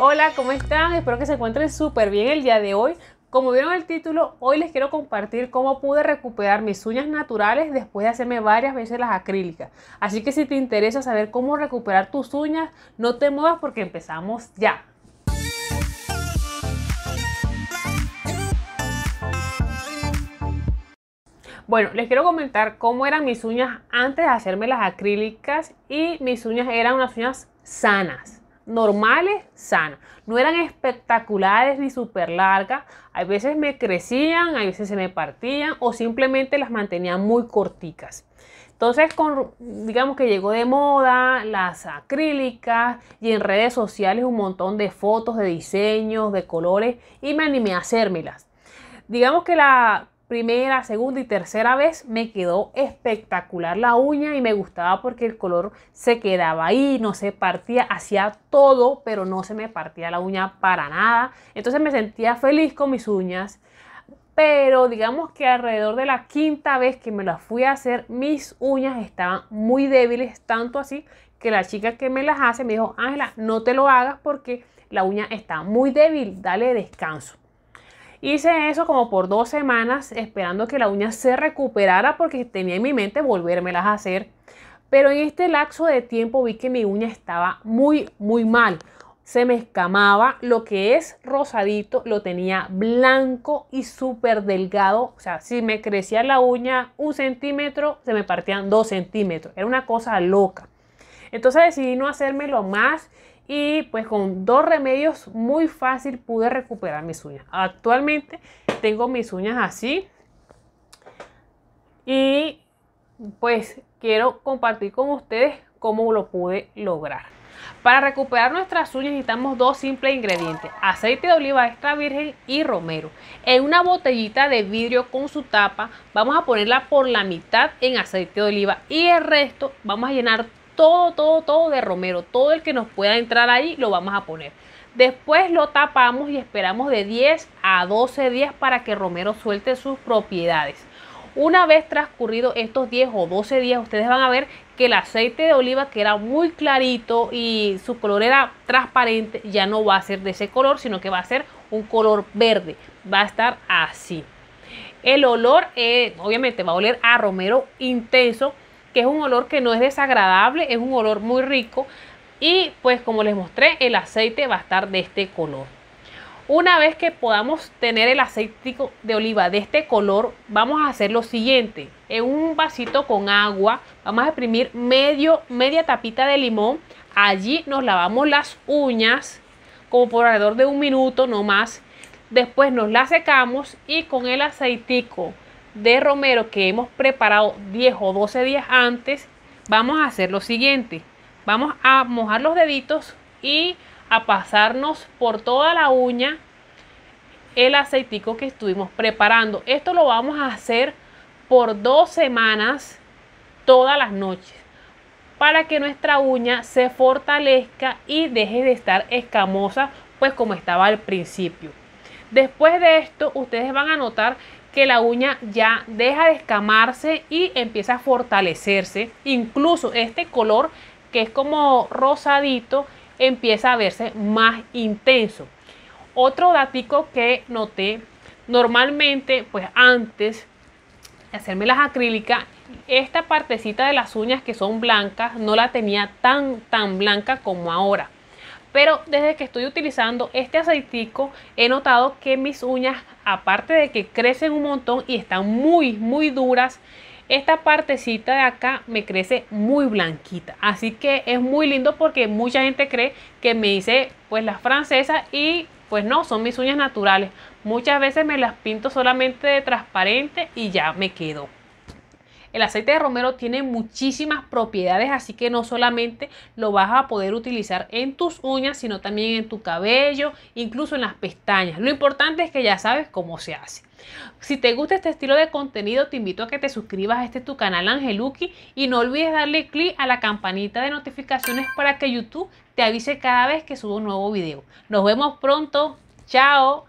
Hola, ¿cómo están? Espero que se encuentren súper bien el día de hoy. Como vieron el título, hoy les quiero compartir cómo pude recuperar mis uñas naturales después de hacerme varias veces las acrílicas. Así que si te interesa saber cómo recuperar tus uñas, no te muevas porque empezamos ya. Bueno, les quiero comentar cómo eran mis uñas antes de hacerme las acrílicas y mis uñas eran unas uñas sanas, normales, sanas. No eran espectaculares ni súper largas. A veces me crecían, a veces se me partían o simplemente las mantenía muy corticas. Entonces, con, digamos que llegó de moda las acrílicas y en redes sociales un montón de fotos, de diseños, de colores y me animé a hacérmelas. Digamos que la primera, segunda y tercera vez me quedó espectacular la uña y me gustaba porque el color se quedaba ahí, no se partía, hacía todo, pero no se me partía la uña para nada. Entonces me sentía feliz con mis uñas. Pero digamos que alrededor de la quinta vez que me las fui a hacer, mis uñas estaban muy débiles, tanto así que la chica que me las hace me dijo, Ángela, no te lo hagas porque la uña está muy débil, dale descanso. Hice eso como por dos semanas esperando que la uña se recuperara porque tenía en mi mente volvérmelas a hacer. Pero en este lapso de tiempo vi que mi uña estaba muy, muy mal. Se me escamaba, lo que es rosadito lo tenía blanco y súper delgado. O sea, si me crecía la uña un centímetro, se me partían dos centímetros. Era una cosa loca. Entonces decidí no hacérmelo más y pues con dos remedios muy fácil pude recuperar mis uñas. Actualmente tengo mis uñas así y pues quiero compartir con ustedes cómo lo pude lograr. Para recuperar nuestras uñas necesitamos dos simples ingredientes, aceite de oliva extra virgen y romero. En una botellita de vidrio con su tapa vamos a ponerla por la mitad en aceite de oliva y el resto vamos a llenar todo, todo, todo de romero. Todo el que nos pueda entrar ahí lo vamos a poner. Después lo tapamos y esperamos de 10 a 12 días para que romero suelte sus propiedades. Una vez transcurrido estos 10 o 12 días, ustedes van a ver que el aceite de oliva, que era muy clarito y su color era transparente, ya no va a ser de ese color, sino que va a ser un color verde. Va a estar así. El olor, eh, obviamente, va a oler a romero intenso que es un olor que no es desagradable, es un olor muy rico y pues como les mostré el aceite va a estar de este color. Una vez que podamos tener el aceite de oliva de este color, vamos a hacer lo siguiente. En un vasito con agua, vamos a exprimir medio, media tapita de limón. Allí nos lavamos las uñas como por alrededor de un minuto, no más. Después nos las secamos y con el aceitico de romero que hemos preparado 10 o 12 días antes, vamos a hacer lo siguiente. Vamos a mojar los deditos y a pasarnos por toda la uña el aceitico que estuvimos preparando. Esto lo vamos a hacer por dos semanas todas las noches para que nuestra uña se fortalezca y deje de estar escamosa pues como estaba al principio. Después de esto ustedes van a notar que la uña ya deja de escamarse y empieza a fortalecerse. Incluso este color que es como rosadito empieza a verse más intenso. Otro datico que noté, normalmente pues antes de hacerme las acrílicas, esta partecita de las uñas que son blancas no la tenía tan tan blanca como ahora. Pero desde que estoy utilizando este aceitico he notado que mis uñas, aparte de que crecen un montón y están muy, muy duras, esta partecita de acá me crece muy blanquita. Así que es muy lindo porque mucha gente cree que me hice pues las francesas y pues no, son mis uñas naturales. Muchas veces me las pinto solamente de transparente y ya me quedo. El aceite de romero tiene muchísimas propiedades, así que no solamente lo vas a poder utilizar en tus uñas, sino también en tu cabello, incluso en las pestañas. Lo importante es que ya sabes cómo se hace. Si te gusta este estilo de contenido, te invito a que te suscribas a este tu canal Angeluki y no olvides darle clic a la campanita de notificaciones para que YouTube te avise cada vez que subo un nuevo video. Nos vemos pronto. Chao.